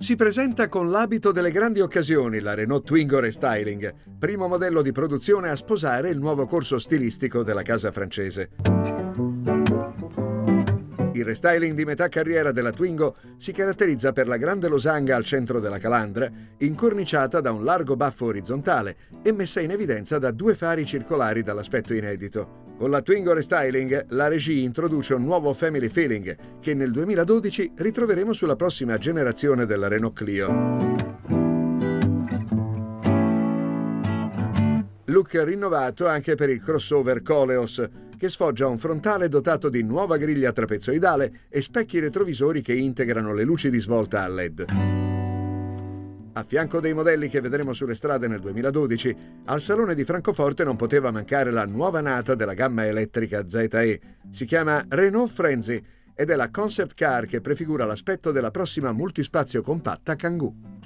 Si presenta con l'abito delle grandi occasioni la Renault Twingo Restyling, primo modello di produzione a sposare il nuovo corso stilistico della casa francese. Il restyling di metà carriera della Twingo si caratterizza per la grande losanga al centro della calandra, incorniciata da un largo baffo orizzontale e messa in evidenza da due fari circolari dall'aspetto inedito. Con la Twingo Restyling, la Regie introduce un nuovo family feeling che nel 2012 ritroveremo sulla prossima generazione della Renault Clio. Look rinnovato anche per il crossover Coleos, che sfoggia un frontale dotato di nuova griglia trapezoidale e specchi retrovisori che integrano le luci di svolta a LED. A fianco dei modelli che vedremo sulle strade nel 2012, al Salone di Francoforte non poteva mancare la nuova nata della gamma elettrica ZE. Si chiama Renault Frenzy ed è la concept car che prefigura l'aspetto della prossima multispazio compatta Kangoo.